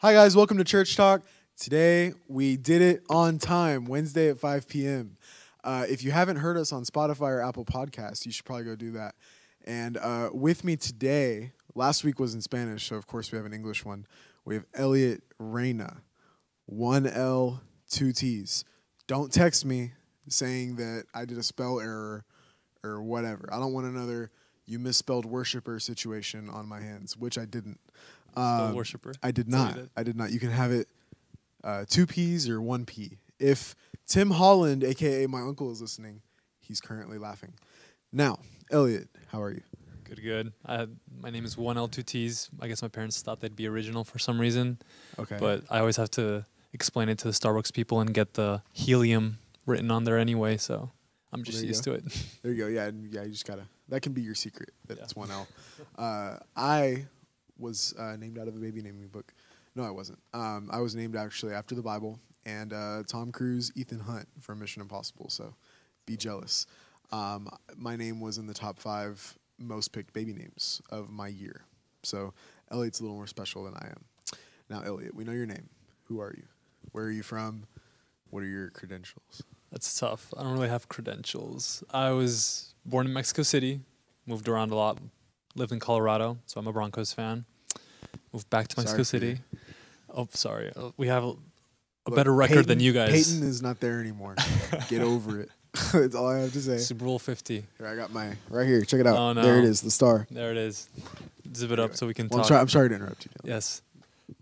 Hi, guys. Welcome to Church Talk. Today, we did it on time, Wednesday at 5 p.m. Uh, if you haven't heard us on Spotify or Apple Podcasts, you should probably go do that. And uh, with me today, last week was in Spanish, so of course we have an English one. We have Eliott Reyna, one L, two T's. Don't text me saying that I did a spell error or whatever. I don't want another you misspelled worshiper situation on my hands, which I didn't. Spell Um, worshiper. I did That's what not. did? I did not. You can have it uh, two P's or one P. If Tim Holland, aka my uncle, is listening, he's currently laughing. Now, Eliott, how are you? Good, good. I had, my name is one L two T's. I guess my parents thought they'd be original for some reason, Okay. but I always have to explain it to the Starbucks people and get the helium written on there anyway. So I'm just there you used to it. there you go. Yeah, and yeah. You just gotta. That can be your secret. That Yeah. it's one L. Uh, I was uh, named out of a baby naming book. No, I wasn't. Um, I was named actually after the Bible and uh, Tom Cruise, Ethan Hunt from Mission Impossible. So, be jealous. Um, my name was in the top five most picked baby names of my year. So, Eliott's a little more special than I am. Now, Elliot, we know your name. Who are you? Where are you from? What are your credentials? That's tough. I don't really have credentials. I was born in Mexico City, moved around a lot, lived in Colorado, so I'm a Broncos fan. Moved back to Mexico you. City. Oh, sorry. Uh, We have a, a better record than you guys. Peyton is not there anymore. Get over it. That's all I have to say. Super Bowl 50. Here, I got my right here. Check it out. Oh, There it is, the star. There it is. Zip it up Anyway. so we can Well, I'm talk. I'm sorry to interrupt you. Dylan. Yes,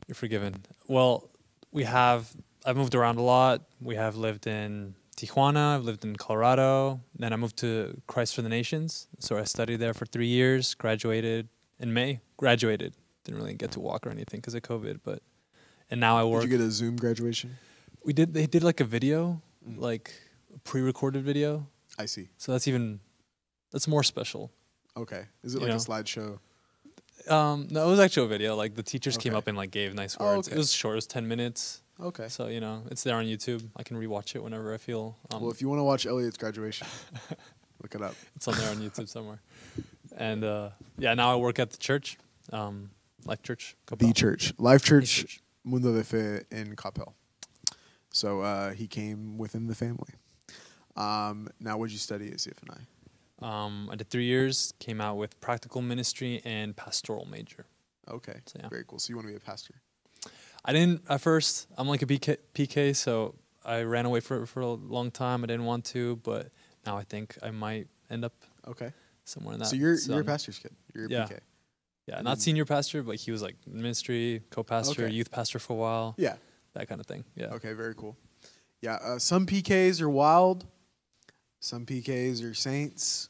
you're forgiven. Well, we have. I've moved around a lot. We have lived in Tijuana. I've lived in Colorado. Then I moved to Christ for the Nations. So I studied there for three years. Graduated in May. Graduated. Didn't really get to walk or anything because of COVID. But and now I work. Did you get a Zoom graduation? we did. They did like a video, Mm. like a pre-recorded video. I see. So that's even. That's more special. Okay. Is it You like know. a slideshow? Um, no, it was actually a video. Like the teachers came up and like gave nice words. Oh, words. okay. It was short. It was ten minutes. Okay. So you know, it's there on YouTube. I can rewatch it whenever I feel. Um, well, if you want to watch Eliott's graduation, look it up. it's on there on YouTube somewhere. And uh, yeah, now I work at the church, um, Life Church. The Copal. church, Life The Church, Mundo de Fe in Capel. So uh, he came within the family. Um, now, what did you study at CFNI? Um, I did three years. Came out with practical ministry and pastoral major. Okay. So, yeah. Very cool. So you want to be a pastor? I didn't at first. I'm like a PK, PK, so I ran away for for a long time. I didn't want to, but now I think I might end up Okay. somewhere in that. so you're you're a pastor's kid. You're a Yeah. PK. Yeah, not senior pastor, but he was like ministry, co-pastor, Okay. youth pastor for a while, Yeah. that kind of thing. Yeah. Okay, very cool. Yeah, uh, some PKs are wild. Some PKs are saints.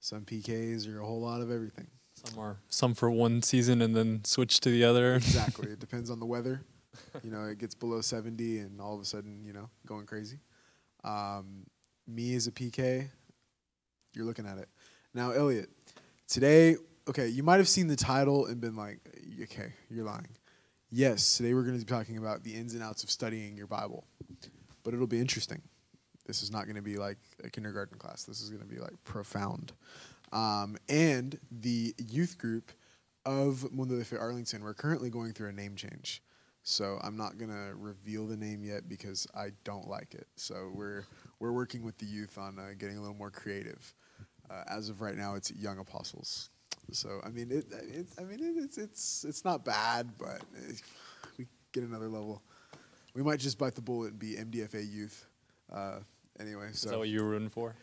Some PKs are a whole lot of everything. Some are some for one season and then switch to the other. Exactly. it depends on the weather. You know, it gets below 70 and all of a sudden, you know, going crazy. Um, me as a PK, you're looking at it. Now, Elliot, today, okay, you might have seen the title and been like, okay, you're lying. Yes, today we're going to be talking about the ins and outs of studying your Bible, but it'll be interesting. This is not going to be like a kindergarten class. This is going to be like profound. Um, and the youth group of Mundo de Fe Arlington, we're currently going through a name change. So I'm not gonna reveal the name yet because I don't like it. So we're we're working with the youth on uh, getting a little more creative. Uh, as of right now, it's Young Apostles. So I mean, it, it I mean, it, it's it's it's not bad, but it, we get another level. We might just bite the bullet and be MDFA Youth. Uh, anyway, Is so that what you were rooting for?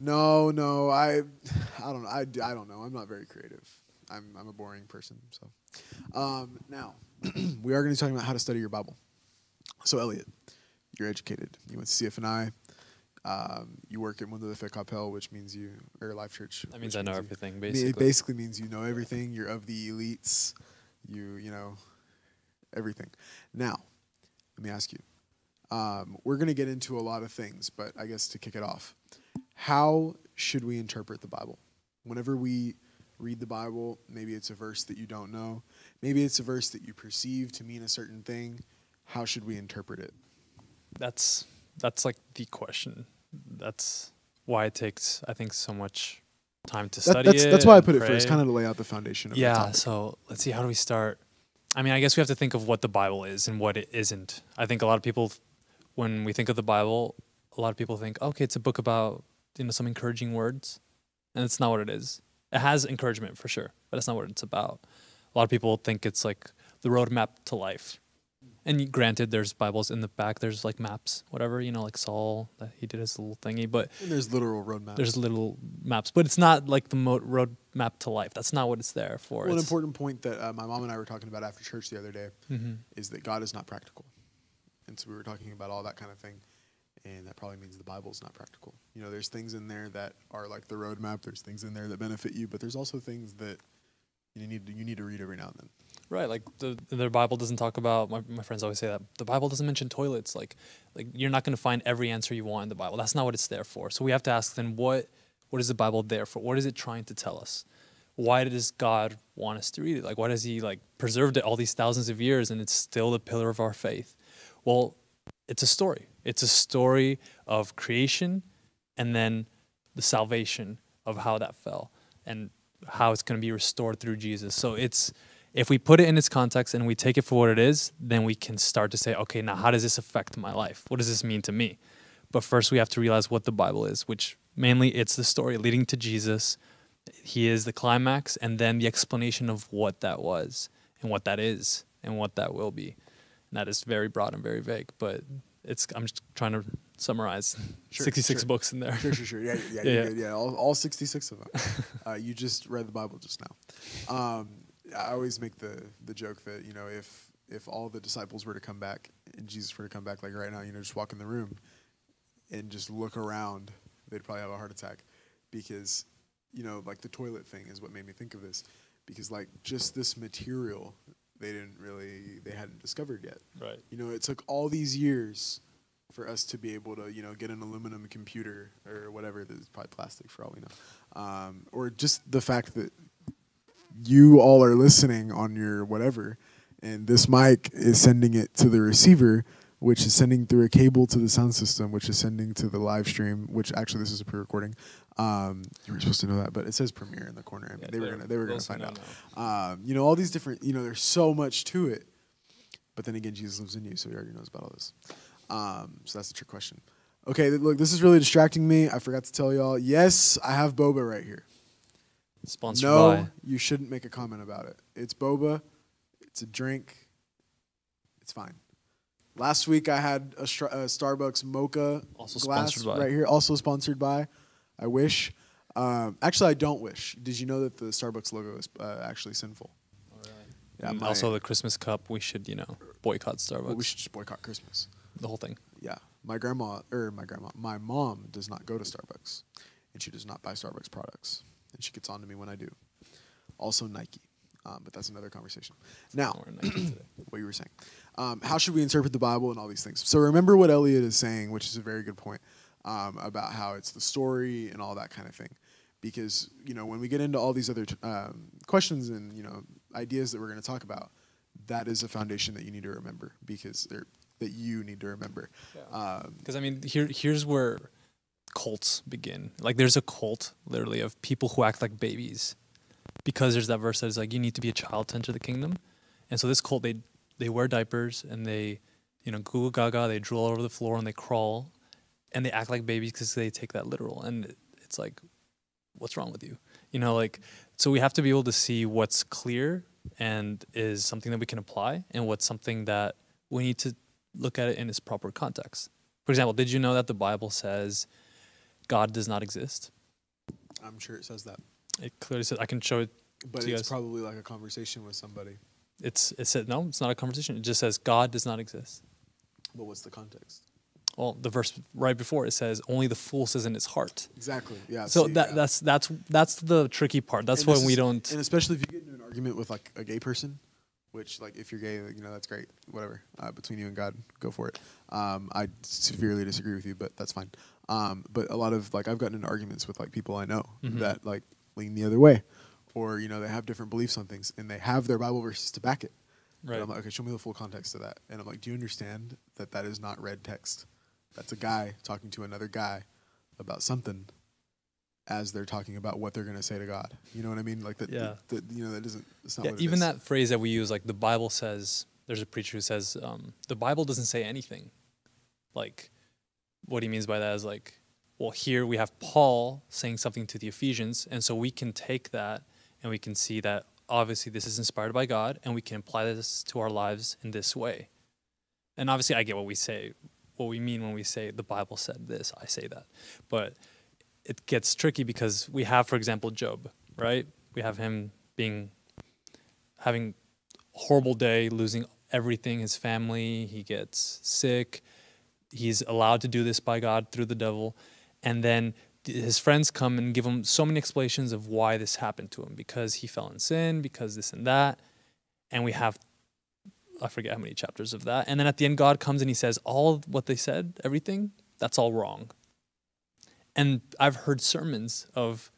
No, no, I, I don't, I, I don't know. I'm not very creative. I'm, I'm a boring person. So, um, now we are going to be talking about how to study your Bible. So, Eliott, you're educated. You went to CFNI. Um, you work at Mundo de Fe Capel, which means you or Life Church. That means I know everything, basically. It basically means you know everything. You're of the elites. You, you know, everything. Now, let me ask you. Um, we're going to get into a lot of things, but I guess to kick it off, how should we interpret the Bible? Whenever we read the Bible, maybe it's a verse that you don't know, maybe it's a verse that you perceive to mean a certain thing. How should we interpret it? that's that's like the question. That's why it takes I think so much time to That- study that's it. that's why I put it first, kind of to lay out the foundation. Of the Yeah. So let's see. How do we start? I mean, I guess we have to think of what the Bible is and what it isn't. I think a lot of people, when we think of the Bible, a lot of people think, okay, it's a book about you know some encouraging words, and it's not what it is. It has encouragement for sure, but it's not what it's about. A lot of people think it's like the roadmap to life. And granted, there's Bibles in the back. There's like maps, whatever you know, like Saul that he did his little thingy. But And there's literal roadmaps. there's little maps, but it's not like the mo- road map to life. That's not what it's there for. Well, an important point that uh, my mom and I were talking about after church the other day Mhm. is that God is not practical. And so we were talking about all that kind of thing. And that probably means the Bible's not practical. You know, there's things in there that are like the roadmap. There's things in there that benefit you, but there's also things that you need to, you need to read every now and then. Right, like the the Bible doesn't talk about. My, my friends always say that the Bible doesn't mention toilets. Like, like you're not going to find every answer you want in the Bible. That's not what it's there for. So we have to ask then what what is the Bible there for? What is it trying to tell us? Why does God want us to read it? Like, why does He like preserved it all these thousands of years and it's still the pillar of our faith? Well, it's a story. It's a story of creation, and then the salvation of how that fell and how it's going to be restored through Jesus. So it's if we put it in its context and we take it for what it is, then we can start to say, okay, now how does this affect my life? What does this mean to me? But first we have to realize what the Bible is, which mainly it's the story leading to Jesus. He is the climax and then the explanation of what that was and what that is and what that will be. That is very broad and very vague, but it's I'm just trying to summarize Sure, 66 sure. books in there. Sure, sure, sure. Yeah, yeah, Yeah, yeah. yeah. Yeah, yeah. All, all 66 of them. uh, you just read the Bible just now. Um, I always make the, the joke that, you know, if, if all the disciples were to come back and Jesus were to come back like right now, you know, just walk in the room and just look around, they'd probably have a heart attack because, you know, like the toilet thing is what made me think of this because like just this material they didn't really, they hadn't discovered yet. Right. You know, it took all these years for us to be able to, you know, get an aluminum computer or whatever. That's probably plastic for all we know. Um, or just the fact that you all are listening on your whatever, and this mic is sending it to the receiver, which is sending through a cable to the sound system, which is sending to the live stream. Which actually, this is a pre-recording. Um, you were supposed to know that, but it says premiere in the corner. I mean, they were gonna they were gonna find out. Um, you know, all these different, you know, there's so much to it. But then again, Jesus lives in you, so he already knows about all this. Um, so that's the trick question. Okay, look, this is really distracting me. I forgot to tell y'all. Yes, I have boba right here. Sponsored no, by. you shouldn't make a comment about it. It's boba. It's a drink. It's fine. Last week I had a, a Starbucks mocha Also glass sponsored by. right here. Also sponsored by. I wish. Um, actually, I don't wish. Did you know that the Starbucks logo is uh, actually sinful? Yeah, and also the Christmas cup, we should, you know, boycott Starbucks. Well, we should just boycott Christmas. the whole thing. Yeah, my grandma or my grandma, my mom does not go to Starbucks, and she does not buy Starbucks products, and she gets on to me when I do. Also Nike, um, but that's another conversation. Now, We're in Nike today. what you were saying. Um, how should we interpret the Bible and all these things? So remember what Eliott is saying, which is a very good point um, about how it's the story and all that kind of thing. Because you know when we get into all these other t- um, questions and you know ideas that we're going to talk about, that is a foundation that you need to remember because they're that you need to remember. Um, Because I mean, here here's where cults begin. Like, there's a cult literally of people who act like babies, because there's that verse that is like, you need to be a child to enter the kingdom, and so this cult they they wear diapers and they, you know, goo goo gaga, they drool over the floor and they crawl, and they act like babies because they take that literal, and it's like, what's wrong with you? You know, like, so we have to be able to see what's clear and is something that we can apply, and what's something that we need to look at it in its proper context. For example, did you know that the Bible says God does not exist? I'm sure it says that, It clearly says I can show it. but To you it's probably like a conversation with somebody. It's it said no, it's not a conversation. It just says God does not exist. But what's the context? Well, the verse right before it says only the fool says in his heart. Exactly. Yeah. So see, that yeah. that's that's that's the tricky part. That's And why we is- don't. And especially if you get into an argument with like a gay person, which like if you're gay, you know that's great. Whatever. Uh, between you and God, go for it. Um, I severely disagree with you, but that's fine. Um, but a lot of like I've gotten into arguments with like people I know Mhm. that like lean the other way, or you know they have different beliefs on things and they have their Bible verses to back it. And Right. I'm like, okay, show me the full context of that. And I'm like, do you understand that that is not red text? That's a guy talking to another guy about something as they're talking about what they're going to say to God. You know what I mean? Like that. Yeah. The, the- you know that doesn't. It's not Yeah, even is. that phrase that we use, like the Bible says, there's a preacher who says, um, the Bible doesn't say anything. Like, what he means by that is like, well, here we have Paul saying something to the Ephesians, and so we can take that and we can see that obviously this is inspired by God, and we can apply this to our lives in this way. And obviously, I get what we say, what we mean when we say the Bible said this, I say that. But it gets tricky because we have, for example, Job, right? We have him being having a horrible day, losing everything, his family, he gets sick. He's allowed to do this by God through the devil. And then his friends come and give him so many explanations of why this happened to him because he fell in sin, because this and that. And we have, I forget how many chapters of that. And then at the end, God comes and he says, All what they said, everything, that's all wrong. And I've heard sermons of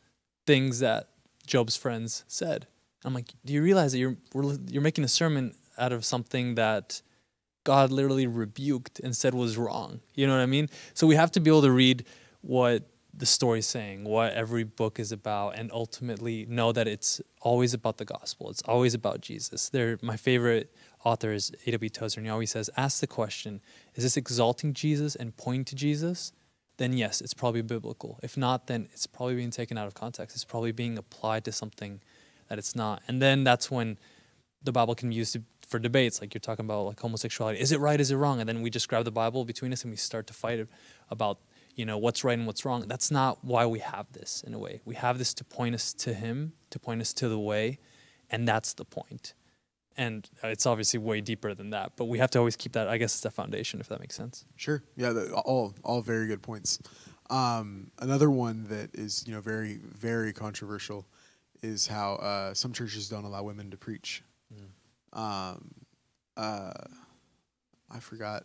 things that Job's friends said. I'm like, do you realize that you're you're making a sermon out of something that God literally rebuked and said was wrong? You know what I mean? So we have to be able to read what the story's saying, what every book is about, and ultimately know that it's always about the gospel. It's always about Jesus. They're, my favorite author is A.W. Tozer, and he always says, ask the question, is this exalting Jesus and pointing to Jesus? Then yes, it's probably biblical. If not, then it's probably being taken out of context. It's probably being applied to something that it's not. And then that's when the Bible can be used to, for debates, like you're talking about like homosexuality. Is it right? Is it wrong? And then we just grab the Bible between us and we start to fight about you know what's right and what's wrong. That's not why we have this in a way. We have this to point us to Him, to point us to the way, and that's the point. And uh, it's obviously way deeper than that, but we have to always keep that. I guess it's the foundation, if that makes sense. Sure. Yeah. The, all all very good points. Um, another one that is you know very very controversial is how uh, some churches don't allow women to preach. Um, uh, I forgot.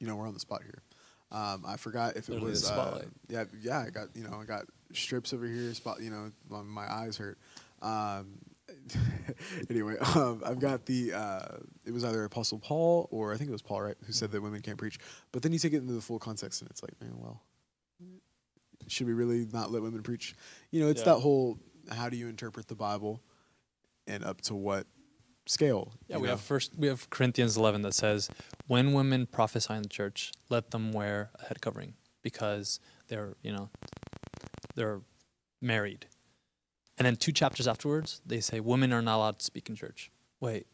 You know, we're on the spot here. Um, I forgot if it was. Uh, spotlight. yeah, yeah. I got you know I got strips over here. Spot. You know, my, my eyes hurt. Um, anyway, um, I've got the. Uh, it was either Apostle Paul or I think it was Paul, right, who said that women can't preach. But then you take it into the full context, and it's like, man, well, should we really not let women preach? You know, it's Yeah. that whole how do you interpret the Bible, and up to what scale? Yeah, we know? have first we have Corinthians 11 that says, "When women prophesy in the church, let them wear a head covering because they're you know they're married." And then two chapters afterwards, they say women are not allowed to speak in church. Wait,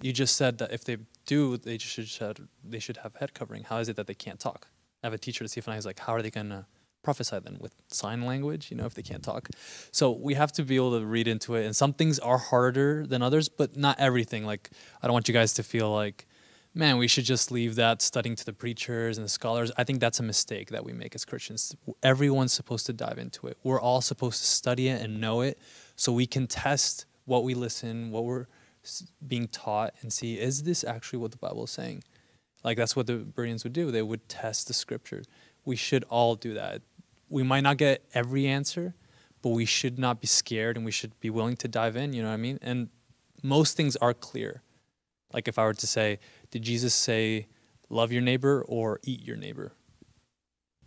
you just said that if they do, they should they should have head covering. How is it that they can't talk? I have a teacher at CFNI who's like, how are they gonna prophesy then with sign language? You know, if they can't talk. So we have to be able to read into it. And some things are harder than others, but not everything. Like I don't want you guys to feel like, man, we should just leave that studying to the preachers and the scholars. I think that's a mistake that we make as Christians. Everyone's supposed to dive into it. We're all supposed to study it and know it so we can test what we listen, what we're being taught, and see is this actually what the Bible is saying? Like that's what the Bereans would do. They would test the scripture. We should all do that. We might not get every answer, but we should not be scared and we should be willing to dive in, you know what I mean? And most things are clear. Like if I were to say, did Jesus say love your neighbor or eat your neighbor?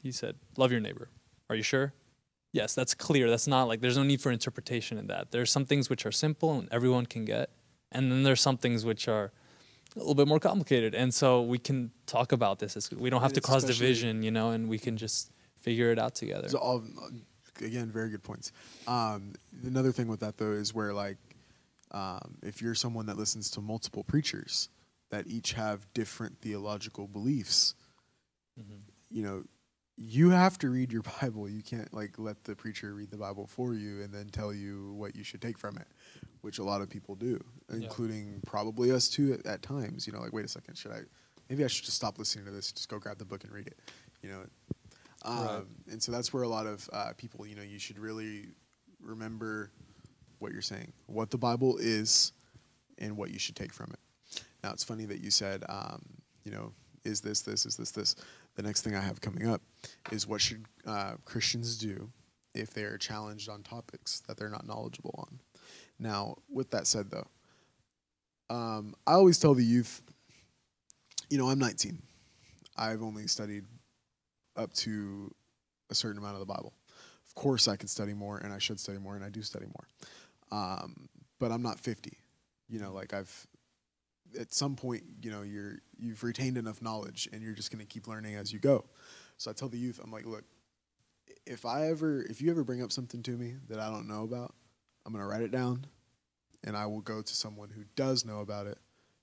He said, love your neighbor. Are you sure? Yes, that's clear. That's not like there's no need for interpretation in that. There's some things which are simple and everyone can get. And then there's some things which are a little bit more complicated. And so we can talk about this. It's, we don't have to cause division, you know, and we can just figure it out together. So all again, very good points. Um, another thing with that though is where like, um, if you're someone that listens to multiple preachers that each have different theological beliefs, Mhm. you know, you have to read your Bible. You can't like let the preacher read the Bible for you and then tell you what you should take from it, which a lot of people do, Yeah. including probably us too at, at times. You know, like wait a second, should I? Maybe I should just stop listening to this. Just go grab the book and read it. You know, um, Right. and so that's where a lot of uh, people, you know, you should really remember what you're saying, what the Bible is, and what you should take from it. Now, it's funny that you said, um, you know, is this, this, is this, this. The next thing I have coming up is what should uh, Christians do if they are challenged on topics that they're not knowledgeable on. Now, with that said, though, um, I always tell the youth, you know, I'm 19. I've only studied up to a certain amount of the Bible. of course I can study more and I should study more and I do study more. Um, but I'm not 50. You know, like I've at some point, you know, you're you've retained enough knowledge and you're just going to keep learning as you go. So I tell the youth, I'm like, look, if I ever if you ever bring up something to me that I don't know about, I'm going to write it down and I will go to someone who does know about it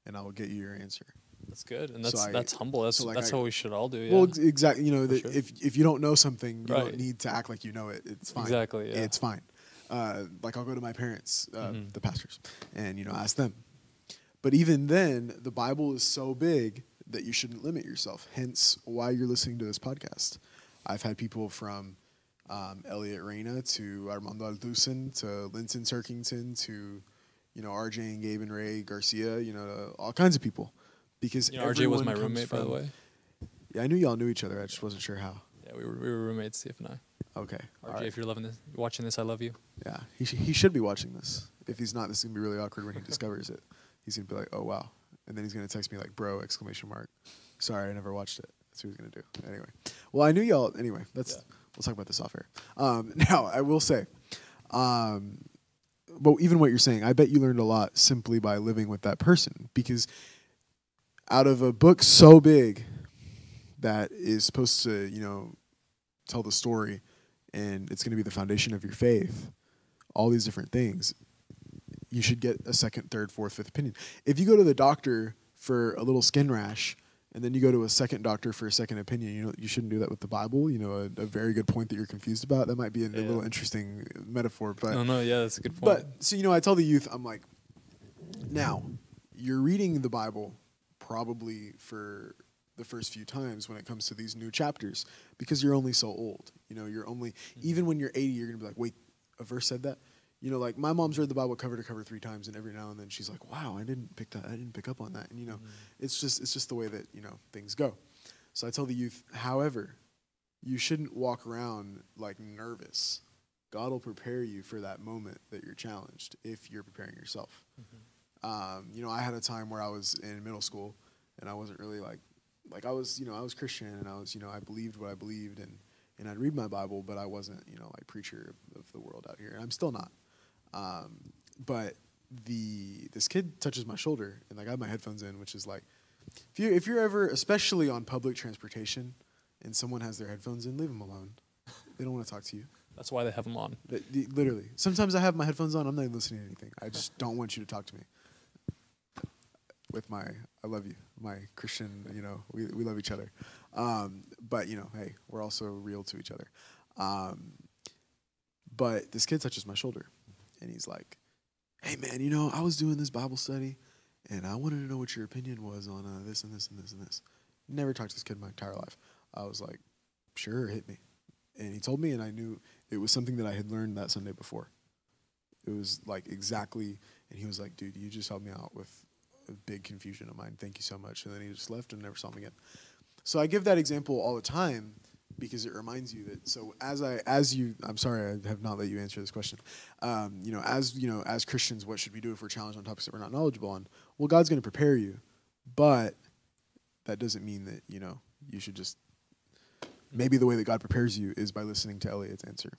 and I will get you your answer. That's good, and So that's I- that's humble. That's so, like, that's I- what we should all do. Yeah. Well, ex- exactly. You know, that sure. if if you don't know something, you Right. don't need to act like you know it. It's fine. Exactly, yeah. It's fine. Uh, like I'll go to my parents, uh, Mhm. the pastors, and you know ask them. But even then, the Bible is so big that you shouldn't limit yourself. Hence, why you're listening to this podcast. I've had people from um, Eliott Reyna to Armando Alducin to Linton Turkington to you know RJ and Gabe and Ray Garcia. You know to all kinds of people because you know, RJ was my roommate, by the way. yeah, I knew y'all knew each other. I just wasn't sure how. Yeah, we were we were roommates, Steve and I. Okay. RJ, right. if you're loving this, watching this, I love you. Yeah, he, sh- he should be watching this. If he's not, this is gonna be really awkward when he discovers it. He's gonna be like, "Oh wow," and then he's gonna text me like, "Bro!" Exclamation mark. Sorry, I never watched it. That's what he's gonna do. Anyway, well, I knew y'all. Anyway, that's Yeah. we'll talk about this off air. Um, now, I will say, um, but even what you're saying, I bet you learned a lot simply by living with that person because out of a book so big that is supposed to, you know, tell the story and it's going to be the foundation of your faith, all these different things, you should get a second, third, fourth, fifth opinion. If you go to the doctor for a little skin rash and then you go to a second doctor for a second opinion, you know, you shouldn't do that with the Bible. You know, a, a very good point that you're confused about. That might be a, Yeah. little interesting metaphor, but no, no, yeah, that's a good point. but so you know, I tell the youth, I'm like, now you're reading the Bible probably for the first few times when it comes to these new chapters because you're only so old. You know, you're only mm-hmm. even when you're 80, you're gonna be like, wait, a verse said that. You know, like my mom's read the Bible cover to cover three times, and every now and then she's like, "Wow, I didn't pick that. I didn't pick up on that." And you know, it's just it's just the way that you know things go. So I tell the youth, however, you shouldn't walk around like nervous. God will prepare you for that moment that you're challenged if you're preparing yourself. Um, you know, I had a time where I was in middle school and I wasn't really like, like I was, you know, I was Christian and I was, you know, I believed what I believed and, and I'd read my Bible, but I wasn't, you know, like preacher of the world out here. And I'm still not. Um, but the, this kid touches my shoulder and like I have my headphones in, which is like, if you if you're ever, especially on public transportation, and someone has their headphones in, leave them alone. They don't want to talk to you. That's why they have them on. Th- the- Literally. Sometimes I have my headphones on. I'm not even listening to anything. I just don't want you to talk to me. With my, I love you, my Christian. You know, we we love each other. Um, but you know, hey, we're also real to each other. Um, but this kid touches my shoulder, and he's like, "Hey, man, you know, I was doing this Bible study, and I wanted to know what your opinion was on uh, this and this and this and this." Never talked to this kid my entire life. I was like, "Sure, hit me." and he told me and i knew it was something that i had learned that sunday before it was like exactly and he was like dude you just helped me out with a big confusion of mine thank you so much and then he just left and never saw me again so i give that example all the time because it reminds you that so as i as you i'm sorry i have not let you answer this question um, you know as you know as christians what should we do if we're challenged on topics that we're not knowledgeable on well god's going to prepare you but that doesn't mean that you know you should just maybe the way that God prepares you is by listening to Eliott's answer.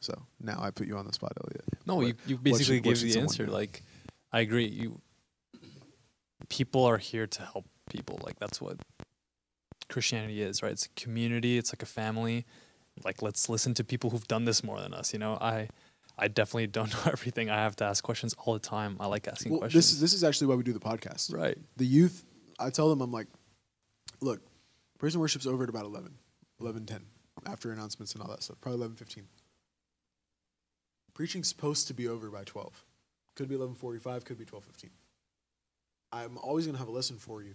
So now I put you on the spot, Elliot. No, What- you, you basically should- gave the answer. do? Like, I agree. You people are here to help people. Like that's what Christianity is, right? It's a community. It's like a family. Like let's listen to people who've done this more than us. You know, I I definitely don't know everything. I have to ask questions all the time. I like asking Well, questions. this is this is actually why we do the podcast. right. The youth, I tell them, I'm like, look, praise and worship's over at about 11, 11:10, after announcements and all that stuff. Probably 11:15. Preaching's supposed to be over by 12. Could be 11:45. Could be 12:15. I'm always gonna have a lesson for you,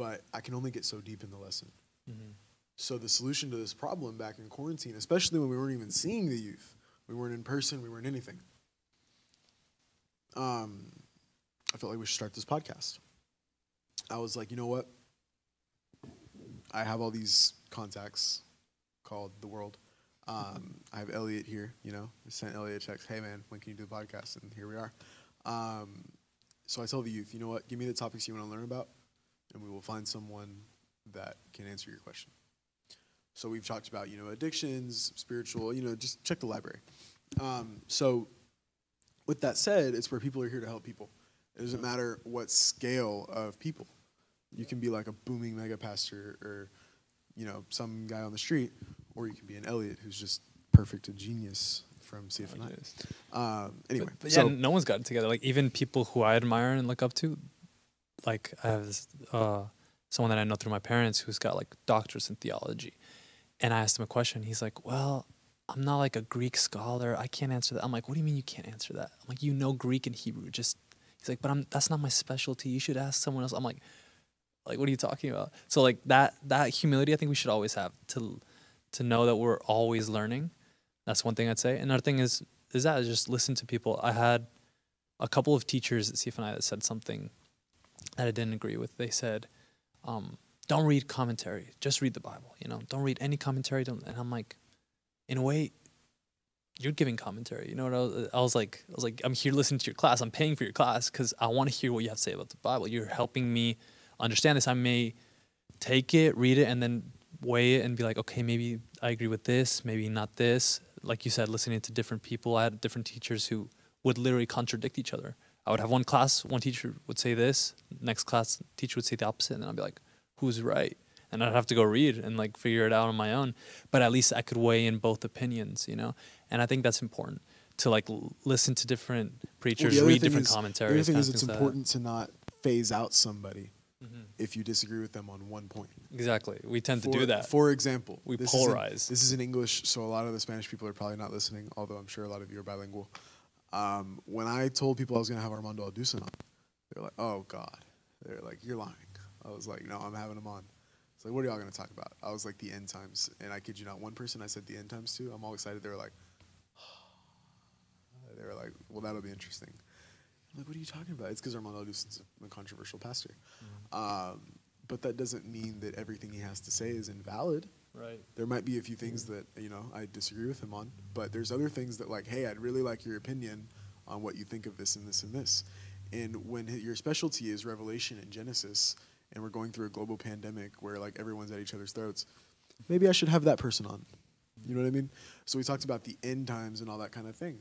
but I can only get so deep in the lesson. Mm-hmm. So the solution to this problem back in quarantine, especially when we weren't even seeing the youth, we weren't in person, we weren't anything. Um, I felt like we should start this podcast. I was like, you know what? I have all these contacts called the world. Um, I have Eliott here. You know, I sent Eliott a text. Hey man, when can you do the podcast? And here we are. Um, so I tell the youth, you know what? Give me the topics you want to learn about, and we will find someone that can answer your question. So we've talked about you know addictions, spiritual. You know, just check the library. Um, so with that said, it's where people are here to help people. It doesn't matter what scale of people. You can be like a booming mega pastor or you know some guy on the street, or you can be an Eliott who's just perfect, a genius from CFNI. Um, anyway, But, but so yeah, no one's got it together. Like even people who I admire and look up to, like I have this, uh, someone that I know through my parents who's got like doctors in theology, and I asked him a question. He's like, "Well, I'm not like a Greek scholar. I can't answer that." I'm like, "What do you mean you can't answer that?" I'm like, "You know Greek and Hebrew. Just." He's like, "But I'm that's not my specialty. You should ask someone else." I'm like, "Like what are you talking about?" So like that that humility, I think we should always have to to know that we're always learning. That's one thing I'd say. Another thing is is that just listen to people. I had a couple of teachers at CFNI that said something that I didn't agree with. They said, um, "Don't read commentary. Just read the Bible. You know, don't read any commentary." Don't. And I'm like, in a way, you're giving commentary. You know what I was, I was like? I was like, I'm here listening to your class. I'm paying for your class because I want to hear what you have to say about the Bible. You're helping me understand this. I may take it, read it, and then weigh it and be like, okay, maybe I agree with this, maybe not this. Like you said, listening to different people. I had different teachers who would literally contradict each other. I would have one class, one teacher would say this, next class teacher would say the opposite, and then I'd be like, who's right? And I'd have to go read and like figure it out on my own. But at least I could weigh in both opinions, you know. And I think that's important to like l- listen to different preachers, other read different is- commentaries. The other thing is it's like that. important to not phase out somebody Mhm. if you disagree with them on one point. Exactly. We tend for, to do that. For example, We this is in- polarize. this is in English, so a lot of the Spanish people are probably not listening, although I'm sure a lot of you are bilingual. Um, when I told people I was going to have Armando Alducin on, they were like, oh, God. They're like, you're lying. I was like, no, I'm having him on. It's like, what are y'all going to talk about? I was like, the end times. And I kid you not, one person I said the end times to, I'm all excited. They were like, they were like, well, that'll be interesting. I'm like, what are you talking about? It's because Armando Alducin's a controversial pastor. Um, but that doesn't mean that everything he has to say is invalid. Right. There might be a few things that you know I disagree with him on, but there's other things that like, hey, I'd really like your opinion on what you think of this and this and this. And when your specialty is Revelation and Genesis, and we're going through a global pandemic where like everyone's at each other's throats, maybe I should have that person on. You know what I mean? So we talked about the end times and all that kind of thing.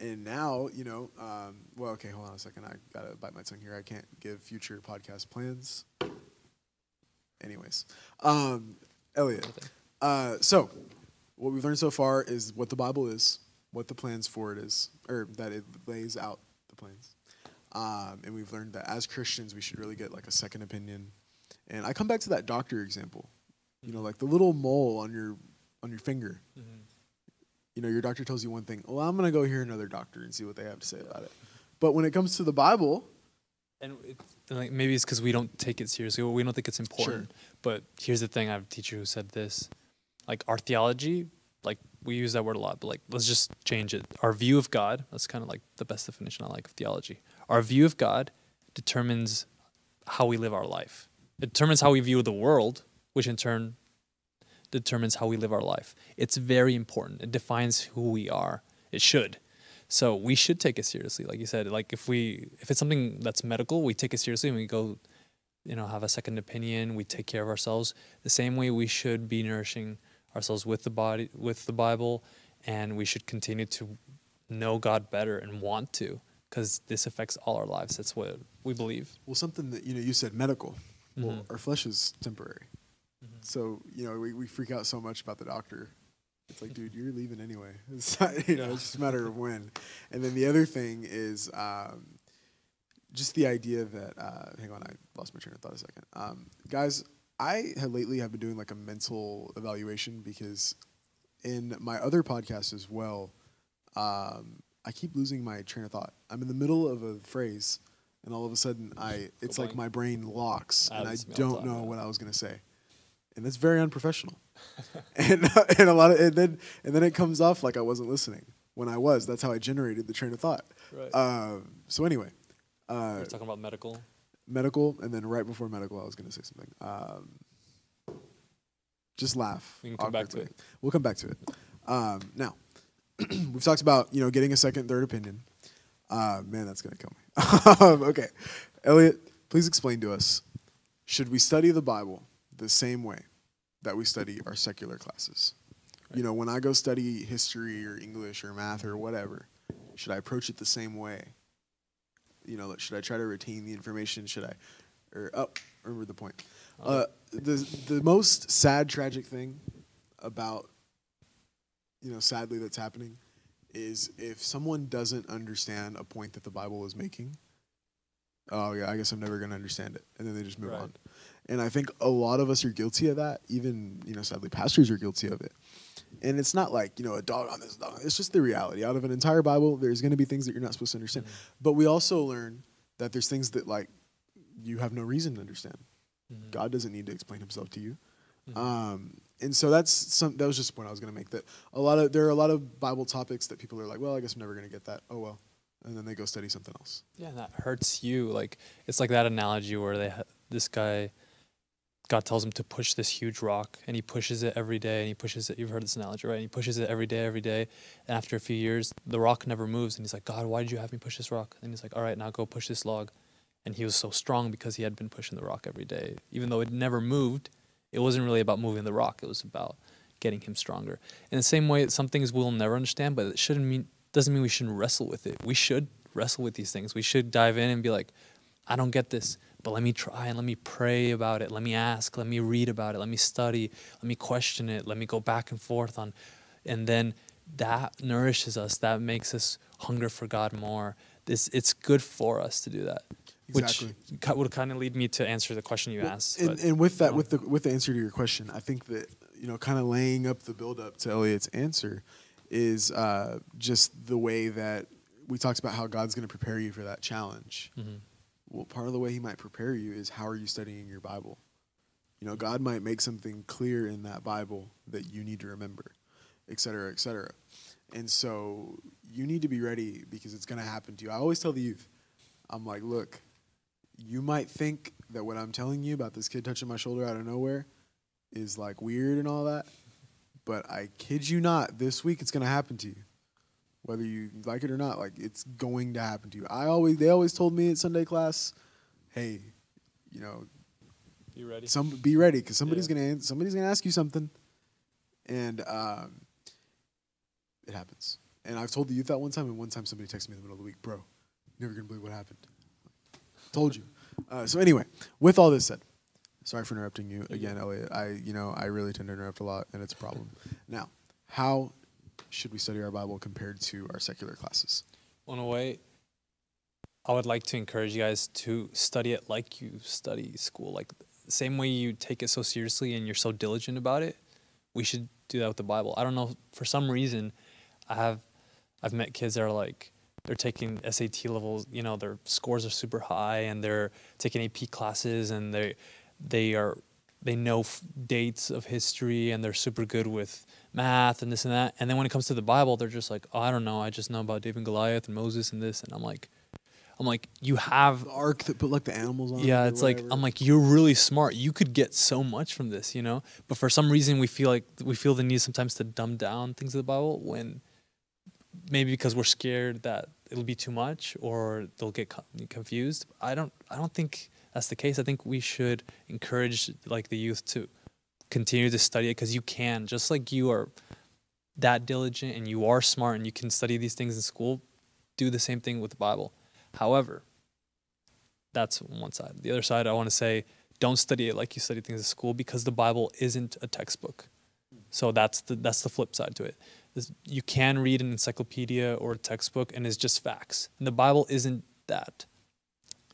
And now, you know, um, well, okay, hold on a second. I gotta bite my tongue here. I can't give future podcast plans. Anyways, um, Eliott. Uh, so, what we've learned so far is what the Bible is, what the plans for it is, or that it lays out the plans. Um, and we've learned that as Christians, we should really get like a second opinion. And I come back to that doctor example. You know, like the little mole on your on your finger. You know, your doctor tells you one thing. Well, I'm gonna go hear another doctor and see what they have to say about it. But when it comes to the Bible, And it's, and, like maybe it's because we don't take it seriously. or We don't think it's important. But here's the thing: I have a teacher who said this, like our theology, like we use that word a lot, but like let's just change it. Our view of God. That's kind of like the best definition I like of theology. Our view of God determines how we live our life. It determines how we view the world, which in turn determines how we live our life. It's very important. It defines who we are. It should. So we should take it seriously, like you said. Like if we if it's something that's medical, we take it seriously and we go, you know, have a second opinion. We take care of ourselves the same way we should be nourishing ourselves with the body with the Bible, and we should continue to know God better and want to, because this affects all our lives. That's what we believe. well, something that you know, you said medical. Well, Mhm. our flesh is temporary. So you know, we, we freak out so much about the doctor. It's like, dude, you're leaving anyway. It's not, you know, it's just a matter of when. And then the other thing is um, just the idea that. Uh, hang on, I lost my train of thought a second. Um, guys, I have lately have been doing like a mental evaluation because in my other podcast as well, um, I keep losing my train of thought. I'm in the middle of a phrase, and all of a sudden, I it's like blank. my brain locks, and I Happens to me all the don't know what I was gonna say, and that's very unprofessional. and and a lot of and then and then it comes off like I wasn't listening when I was. That's how I generated the train of thought. Right. Um, so anyway, uh, We're talking about medical. medical, and then right before medical, I was gonna say something. Um, just laugh. We can come back to awkwardly. We'll come back to it. Um, now, we've talked about you know getting a second, third opinion. Uh, man, that's gonna kill me. um, okay, Eliott, please explain to us: Should we study the Bible the same way that we study our secular classes. You know, when I go study history or English or math or whatever, should I approach it the same way? You know, should I try to retain the information? Should I, or oh, remember the point. Uh, the the most sad, tragic thing about, you know, sadly that's happening, is if someone doesn't understand a point that the Bible is making. Oh yeah, I guess I'm never gonna understand it, and then they just move Right. on. And I think a lot of us are guilty of that. Even you know, sadly, pastors are guilty of it. And it's not like you know a dog on this dog. It's just the reality. Out of an entire Bible, there's going to be things that you're not supposed to understand. But we also learn that there's things that like you have no reason to understand. Mhm. God doesn't need to explain Himself to you. Mhm. Um, and so that's some. That was just a point I was going to make. That a lot of there are a lot of Bible topics that people are like, well, I guess I'm never going to get that. Oh well, and then they go study something else. Yeah, and that hurts you. Like it's like that analogy where they ha- this guy, God tells him to push this huge rock, and he pushes it every day, and he pushes it. You've heard this analogy, right? And he pushes it every day, every day, and after a few years, the rock never moves, and he's like, God, why did you have me push this rock? And he's like, All right, now go push this log, and he was so strong because he had been pushing the rock every day, even though it never moved. It wasn't really about moving the rock; it was about getting him stronger. In the same way, some things we'll never understand, but it shouldn't mean doesn't mean we shouldn't wrestle with it. We should wrestle with these things. We should dive in and be like, I don't get this, but let me try and let me pray about it. Let me ask. Let me read about it. Let me study. Let me question it. Let me go back and forth on, and then that nourishes us. That makes us hunger for God more. This it's good for us to do that. Exactly. Which would kind of lead me to answer the question you asked. And, but- and with that, go with the with the answer to your question, I think that you know, kind of laying up the build up to Eliott's answer is uh, just the way that we talked about how God's going to prepare you for that challenge. Mhm. Well, part of the way He might prepare you is how are you studying your Bible. You know, God might make something clear in that Bible that you need to remember, et cetera, et cetera. And so you need to be ready because it's going to happen to you. I always tell the youth, I'm like, look, you might think that what I'm telling you about this kid touching my shoulder out of nowhere is like weird and all that, but I kid you not, this week it's going to happen to you. Whether you like it or not, like it's going to happen to you. I always they always told me at Sunday class, "Hey, you know, you ready? some be ready because somebody's Yeah. gonna somebody's gonna ask you something, and um, it happens. And I've told the youth that one time, and one time somebody texted me in the middle of the week, "Bro, you're never gonna believe what happened." Told you. Uh, so anyway, with all this said, sorry for interrupting you again, Eliott. I you know I really tend to interrupt a lot, and it's a problem. now, how should we study our Bible compared to our secular classes? in a way, I would like to encourage you guys to study it like you study school. Like the same way you take it so seriously and you're so diligent about it, we should do that with the Bible. I don't know for some reason, I have I've met kids that are like they're taking SAT levels, you know, their scores are super high and they're taking AP classes and they they are they know f- dates of history and they're super good with math and this and that. And then when it comes to the Bible, they're just like, oh, I don't know. I just know about David and Goliath and Moses and this. And I'm like, I'm like, you have The ark that put like the animals on. it yeah, it's like. I'm like you're really smart. You could get so much from this, you know. But for some reason, we feel like we feel the need sometimes to dumb down things of the Bible when maybe because we're scared that it'll be too much or they'll get confused. I don't. I don't think that's the case. I think we should encourage like the youth to continue to study it because you can. Just like you are that diligent and you are smart and you can study these things in school, do the same thing with the Bible. However, that's one side. The other side, I want to say, don't study it like you study things in school because the Bible isn't a textbook. So that's the that's the flip side to it. You can read an encyclopedia or a textbook and it's just facts. And the Bible isn't that.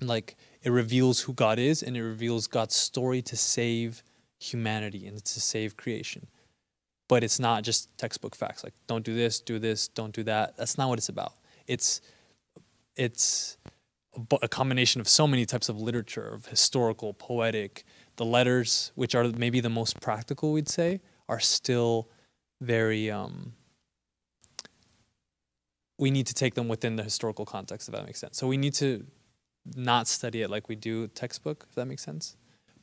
Like it reveals who God is and it reveals God's story to save humanity and to save creation. But it's not just textbook facts like don't do this, do this, don't do that. That's not what it's about. It's it's a combination of so many types of literature, of historical, poetic. The letters, which are maybe the most practical, we'd say, are still very. Um, we need to take them within the historical context, if that makes sense. So we need to not study it like we do textbook, if that makes sense.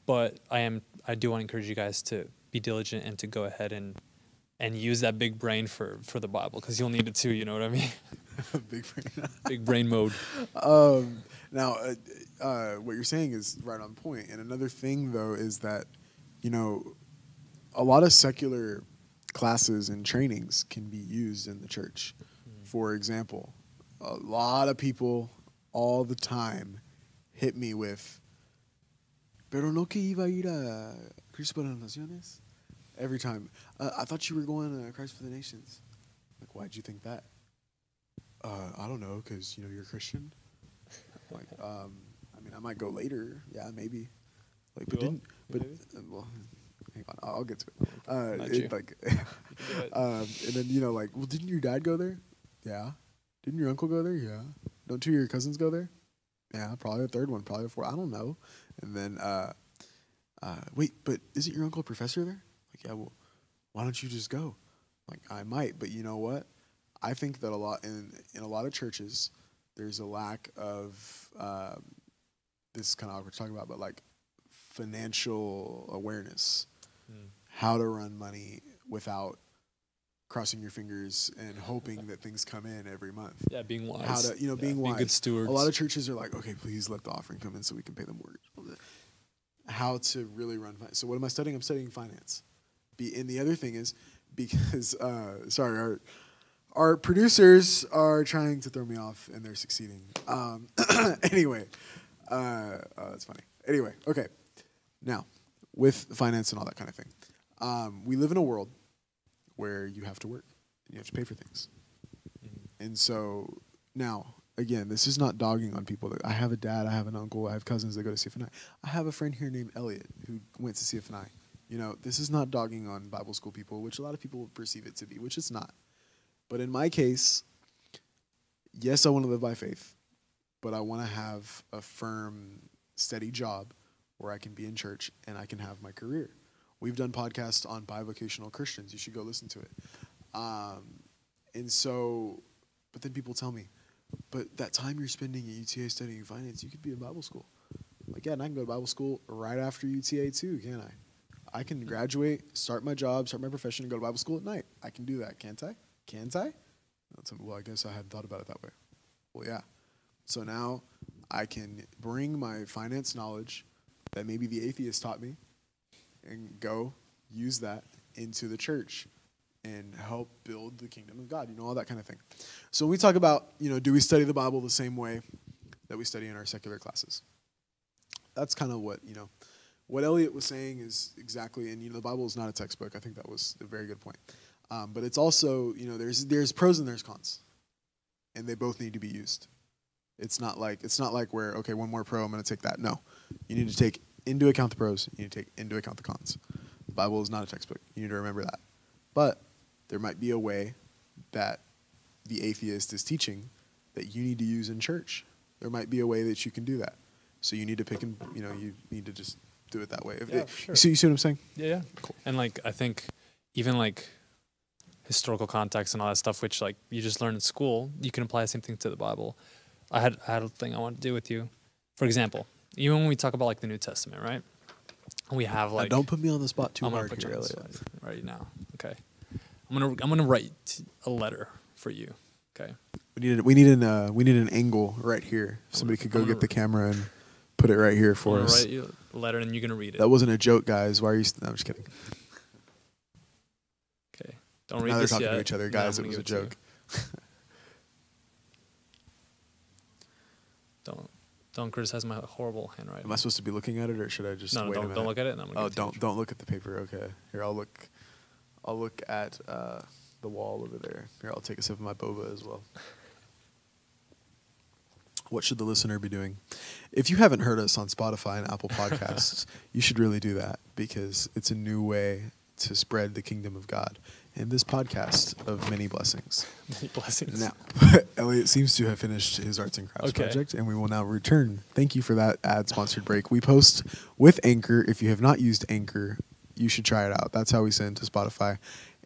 But I am, I do want to encourage you guys to be diligent and to go ahead and and use that big brain for for the Bible because you'll need it too. You know what I mean? big brain. big brain mode. um, now, uh, uh, what you're saying is right on point. And another thing, though, is that, you know, a lot of secular classes and trainings can be used in the church. For example, a lot of people all the time hit me with, pero no que iba a ir a Cristo para las Naciones? Every time. Uh, I thought you were going to Christ for the Nations. Like, why'd you think that? Uh, I don't know, because, you know, you're a Christian. like, um, I mean, I might go later. Yeah, maybe. Like, but didn't, but, uh, well, hang on, I'll get to it. Uh, it, like, You can do it. um, and then you know, like, well, didn't your dad go there? Yeah. Didn't your uncle go there? Yeah. Don't two of your cousins go there? Yeah, probably a third one, probably a fourth. I don't know. And then, uh, uh, wait, but isn't your uncle a professor there? Like, yeah. Well, why don't you just go? Like, I might, but you know what? I think that a lot in in a lot of churches, there's a lack of um, this is kind of awkward to talk about, but like financial awareness Mm. how to run money without crossing your fingers and hoping that things come in every month. Yeah, being wise. How to, you know, Yeah, being wise. good stewards. A lot of churches are like, okay, please let the offering come in so we can pay the mortgage. How to really run finance. So what am I studying? I'm studying finance. Be, and the other thing is because uh, sorry, our our producers are trying to throw me off and they're succeeding. Um, anyway, uh, oh, that's funny. Anyway, okay. Now, with finance and all that kind of thing, um, we live in a world where you have to work and you have to pay for things. And so now, again, this is not dogging on people. That I have a dad, I have an uncle, I have cousins that go to CFNI. I have a friend here named Eliott who went to CFNI. You know, this is not dogging on Bible school people, which a lot of people perceive it to be, which it's not. But in my case, yes, I want to live by faith, but I want to have a firm, steady job where I can be in church and I can have my career. We've done podcasts on bivocational Christians. You should go listen to it. Um, and so, but then people tell me, but that time you're spending at UTA studying finance, you could be in Bible school. Like, yeah, and I can go to Bible school right after UTA too, can't I? I can graduate, start my job, start my profession, and go to Bible school at night. I can do that, can't I? Can't I? Well, I guess I hadn't thought about it that way. Well, yeah. So now I can bring my finance knowledge that maybe the atheist taught me and go use that into the church and help build the kingdom of God, you know, all that kind of thing. So when we talk about, you know, do we study the Bible the same way that we study in our secular classes? That's kind of what, you know, what Eliott was saying is exactly, and you know, the Bible is not a textbook. I think that was a very good point. Um, but it's also, you know, there's there's pros and there's cons, and they both need to be used. It's not like it's not like where okay, one more pro, I'm going to take that. No, you need to take into account the pros. You need to take into account the cons. The Bible is not a textbook. You need to remember that. But there might be a way that the atheist is teaching that you need to use in church. There might be a way that you can do that. So you need to pick and you know you need to just do it that way. If Yeah, it- sure. You see, you see what I'm saying? Yeah, yeah. Cool. And like I think even like historical context and all that stuff, which like you just learn in school, you can apply the same thing to the Bible. I had I had a thing I wanted to do with you. For example, even when we talk about like the New Testament, right? We have Now, like don't put me on the spot too I'm gonna hard put you here, on the Eliott. spot right now. Okay. I'm gonna I'm gonna write a letter for you. Okay. We need we need an uh, we need an angle right here. Somebody could go I'm get the camera and put it right here I'm for gonna us. write you a letter and you're gonna read it. That wasn't a joke, guys. Why are you? St- no, I'm just kidding. Okay. Don't read now they're this talking yet. to each other, No, guys. I'm it was gonna a give to you. joke. Don't don't criticize my horrible handwriting. Am I supposed to be looking at it, or should I just no, no, wait a don't minute? don't look at it. And I'm gonna Oh, it don't don't look at the paper. Okay, here I'll look. I'll look at uh, the wall over there. Here, I'll take a sip of my boba as well. What should the listener be doing? If you haven't heard us on Spotify and Apple Podcasts, you should really do that because it's a new way to spread the kingdom of God in this podcast of many blessings. Many blessings. Now, Eliott seems to have finished his arts and crafts Okay. project, and we will now return. Thank you for that ad sponsored break. We post with Anchor. If you have not used Anchor, you should try it out. That's how we send to Spotify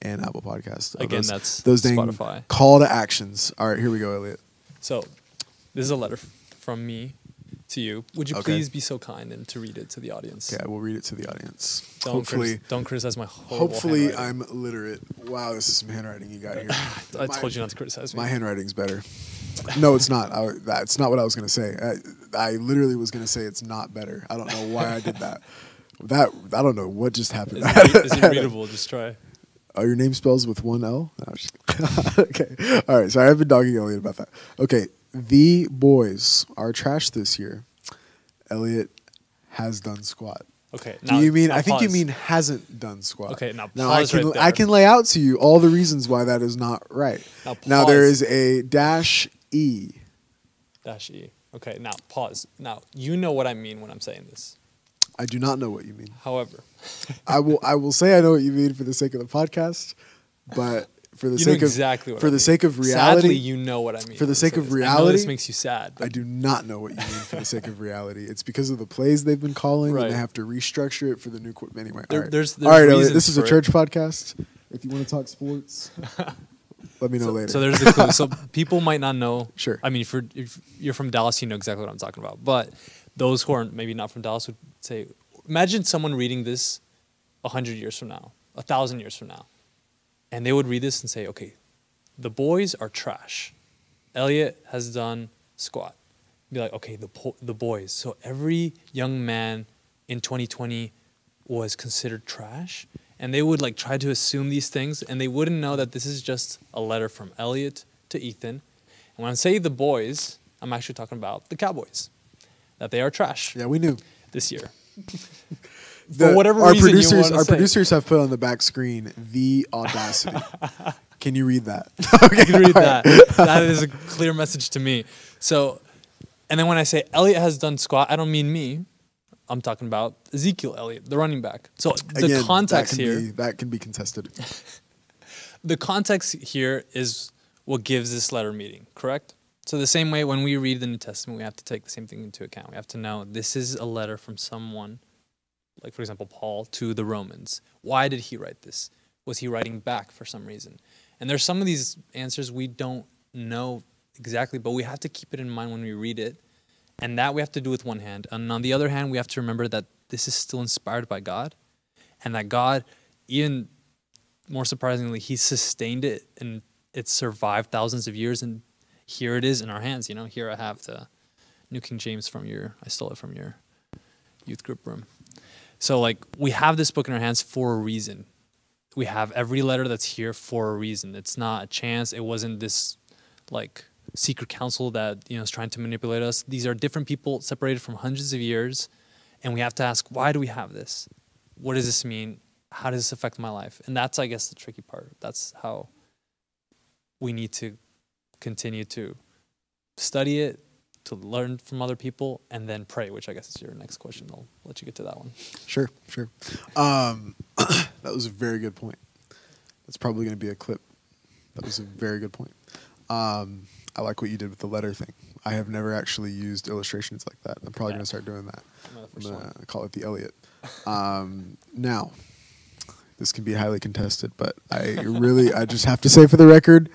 and Apple Podcasts. Again, those, that's those dang Spotify. call to actions. All right, here we go, Eliott. So, this is a letter f- from me to you. Would you Okay. please be so kind and to read it to the audience? Okay, I will read it to the audience. Don't hopefully, critis- don't criticize my hopefully. I'm literate. Wow, this is some handwriting you got here. I My- told you not to criticize me. My handwriting's better. No, it's not. I, that's not what I was going to say. I, I literally was going to say it's not better. I don't know why I did that. That I don't know what just happened. Is it, it readable? Just try. Oh, your name spells with one L? No, okay. All right. Sorry, I've been dogging Eliott about that. Okay. The boys are trash this year. Elliott has done squat. Okay. Do you mean? now I think you mean hasn't done squat. Okay, now now I can right I can lay out to you all the reasons why that is not right. Now Now there is a dash e. dash e. Okay. Now pause. Now you know what I mean when I'm saying this. I do not know what you mean. However, I will I will say I know what you mean for the sake of the podcast, but for the you know sake exactly of what for I the mean. sake of reality, Sadly, you know what I mean. for the sake of this. I know reality, this makes you sad. I do not know what you mean for the sake of reality. It's because of the plays they've been calling, and they have to restructure it for the new. Qu- anyway, There- all right. there's- there's right, Eliott, this is a for it. church podcast. If you want to talk sports, let me know so, later. so there's the clue. So people might not know. Sure. I mean, if you're, if you're from Dallas, you know exactly what I'm talking about. But those who aren't maybe not from Dallas would say, imagine someone reading this a hundred years from now, a thousand years from now, and they would read this and say, okay, the boys are trash. Elliott has done squat. Be like, okay, the po- the boys. So every young man in 2020 was considered trash, and they would like try to assume these things, and they wouldn't know that this is just a letter from Eliott to Ethan. And when I say the boys, I'm actually talking about the Cowboys, that they are trash yeah, we knew. this year. The- For whatever our reason producers, our say. producers have put on the back screen the audacity. Can you read that? I can read that. That is a clear message to me. So, and then when I say Elliott has done squat, I don't mean me. I'm talking about Ezekiel Elliott, the running back. So the Again, context that here, be, that can be contested. the context here is what gives this letter meaning, correct? So the same way when we read the New Testament, we have to take the same thing into account. We have to know this is a letter from someone, like for example Paul to the Romans. Why did he write this? Was he writing back for some reason? And there's some of these answers we don't know exactly, but we have to keep it in mind when we read it. And that we have to do with one hand. And on the other hand, we have to remember that this is still inspired by God and that God, even more surprisingly, He sustained it and it survived thousands of years. And here it is in our hands. You know, here I have the New King James from your, I stole it from your youth group room. So, like, we have this book in our hands for a reason. We have every letter that's here for a reason. It's not a chance. It wasn't this, like, secret council that you know is trying to manipulate us. These are different people separated from hundreds of years, and we have to ask, why do we have this? What does this mean? How does this affect my life? And that's, I guess, the tricky part. That's how we need to continue to study it, to learn from other people, and then pray. Which I guess is your next question. I'll let you get to that one. Sure, sure. Um, that was a very good point. That's probably going to be a clip. That was a very good point. Um, I like what you did with the letter thing. I have never actually used illustrations like that. I'm probably Yeah. going to start doing that. I'm not the I'm first going to call it the Eliott. Um, now, this can be highly contested, but I really, I just have to say for the record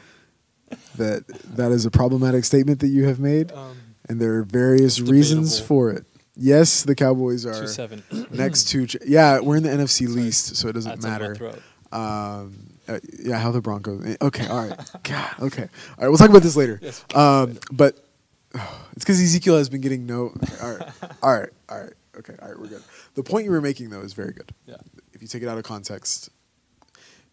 that that is a problematic statement that you have made, Um, and there are various reasons for it. Yes, the Cowboys are two seven. next to Ch- yeah we're in the NFC least so it doesn't That's matter. um uh, yeah how the Broncos eh, okay all right. God okay. All right we'll talk about this later. Yes. um but it's because Ezekiel has been getting no all right all right all right okay all right we're good. The point you were making though is very good. Yeah. if you take it out of context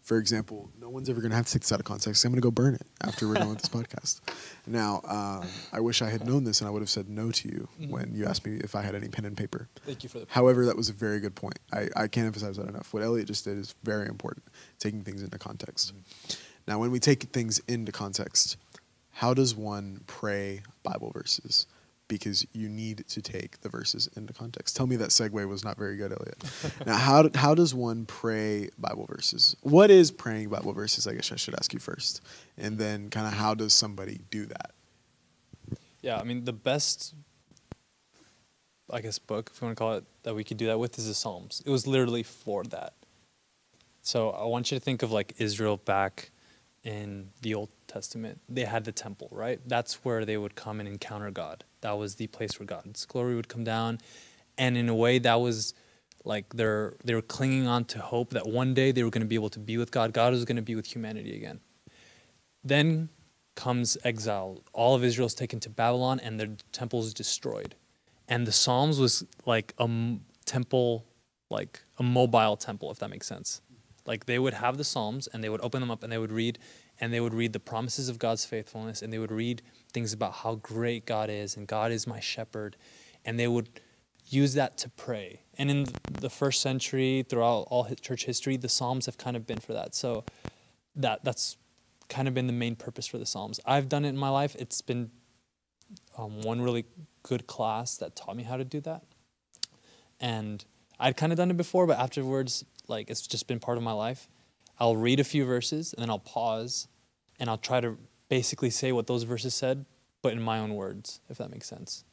for example no one's ever gonna have to take this out of context so I'm gonna go burn it after we're done with this podcast now um, I wish I had known this and I would have said no to you Mhm. when you asked me if I had any pen and paper Thank you for the. However, that was a very good point. I, I can't emphasize that enough. What Eliott just did is very important, taking things into context. Now, when we take things into context, how does one pray Bible verses? Because you need to take the verses into context. Tell me that segue was not very good, Eliott. now, how, how does one pray Bible verses? What is praying Bible verses? I guess I should ask you first. And then, kind of, how does somebody do that? Yeah, I mean the best, I guess, book if you want to call it that we could do that with is the Psalms. It was literally for that. So I want you to think of like Israel back in the Old Testament. They had the temple, right? That's where they would come and encounter God. That was the place where God's glory would come down, and in a way, that was like they're they were clinging on to hope that one day they were going to be able to be with God. God was going to be with humanity again. Then comes exile. All of Israel is taken to Babylon and their temple is destroyed. And the Psalms was like a temple like a mobile temple, if that makes sense. Like they would have the Psalms and they would open them up and they would read and they would read the promises of God's faithfulness and they would read things about how great God is and God is my shepherd and they would use that to pray. And in the first century, throughout all church history, the Psalms have kind of been for that. So that that's kind of been the main purpose for the Psalms. I've done it in my life. It's been um, one really good class that taught me how to do that. And I'd kind of done it before, but afterwards, like it's just been part of my life. I'll read a few verses and then I'll pause and I'll try to basically say what those verses said, but in my own words, if that makes sense.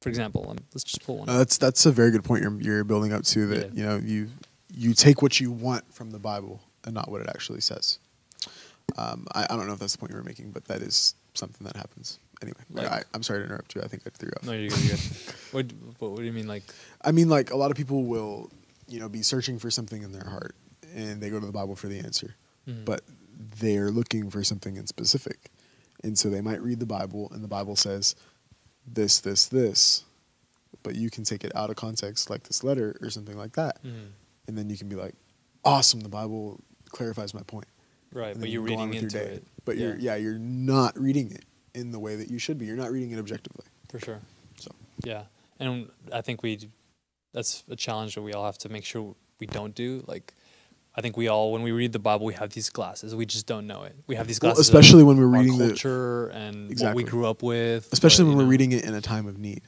For example, um, let's just pull one. Uh, that's that's a very good point you're, you're building up to. That Yeah. you know you you take what you want from the Bible and not what it actually says. Um, I, I don't know if that's the point you were making, but that is something that happens. Anyway, Like- I, I'm sorry to interrupt you. I think I threw you off. No, you're good. You're good. what, what, what do you mean? Like, I mean, like a lot of people will, you know, be searching for something in their heart, and they go to the Bible for the answer, Mhm. but they're looking for something in specific, and so they might read the Bible, and the Bible says this, this, this, but you can take it out of context, like this letter or something like that, Mhm. and then you can be like, awesome, the Bible clarifies my point. right, but you're reading into it. But you're yeah, you're not reading it in the way that you should be. You're not reading it objectively. for sure. So Yeah, and I think we that's a challenge that we all have to make sure we don't do. Like, I think we all when we read the Bible, we have these glasses. We just don't know it. We have these glasses, of especially when we're reading the culture and Exactly. what we grew up with. especially but, when we're know, reading it in a time of need.